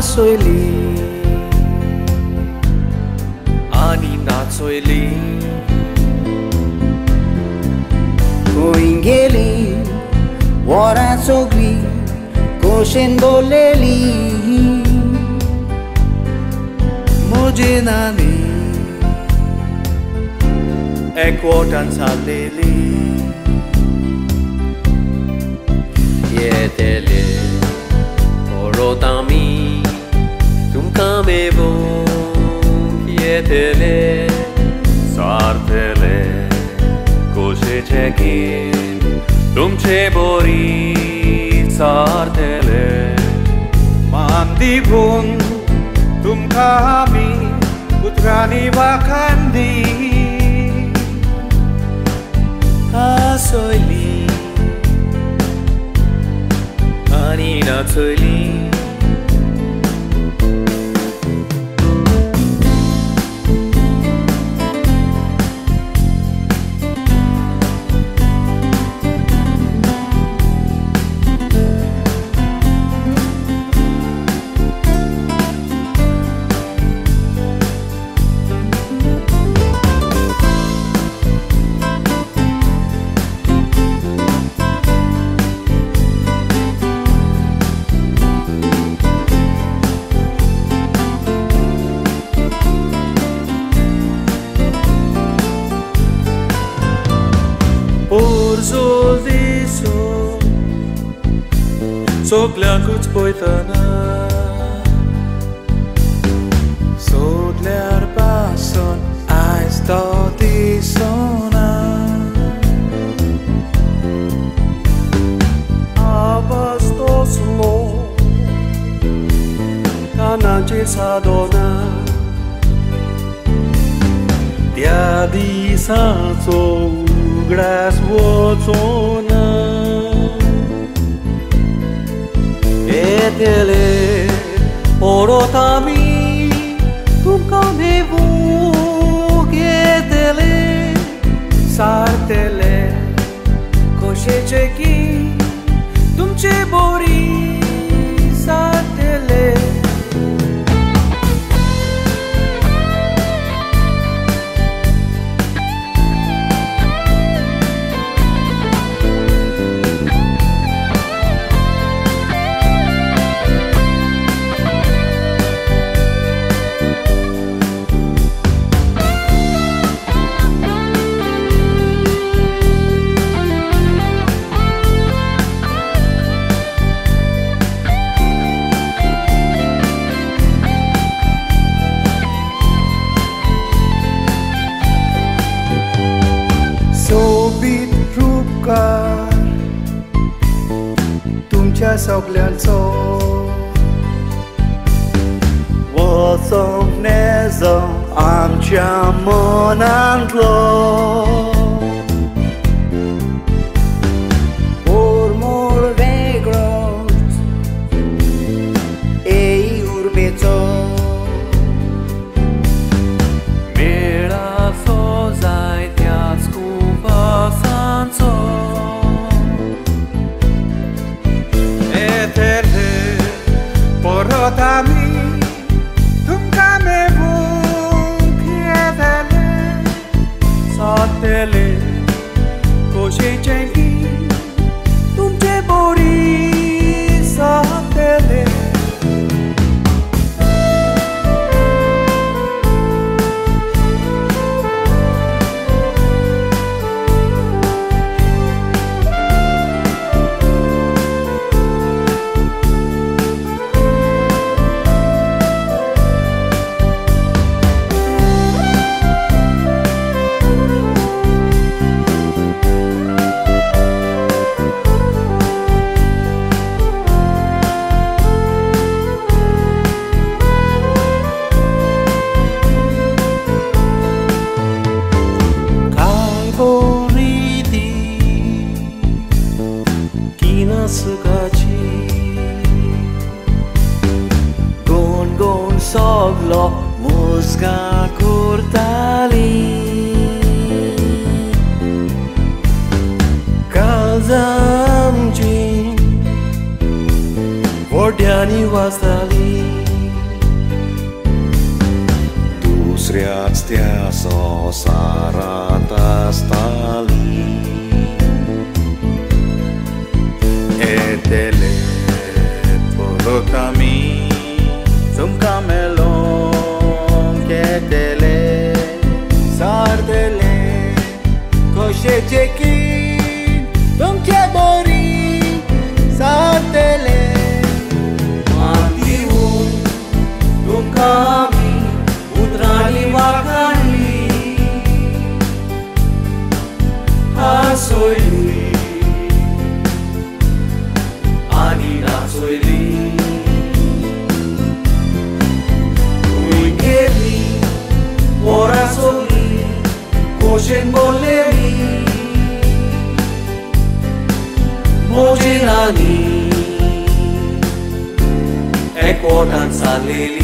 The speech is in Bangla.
চলি। আনি না চলি। কই গেলি? ওরা চগলি কোশেন দোলেলি। মোজে নানি একওয়াটান সালেলি 예델리 오로당 levo Pietele, soartele Coșecechin, dum ce bori soartele Mandi bun, dum kami Putrani vakandi Asoili soli, anina soli. cursul disso Sogleacuț poitana. Soglear pason Ais toti sona Abastos lo Canancis adona. Dia di sanzou grass what's on earth. i'm. တယ်လေကိုရှိချင်း sakachi Gon gon soglo mozga kurtali Calzamji Vordeani vastali Dusrea stea s-o sarata stali. tele. i'm lili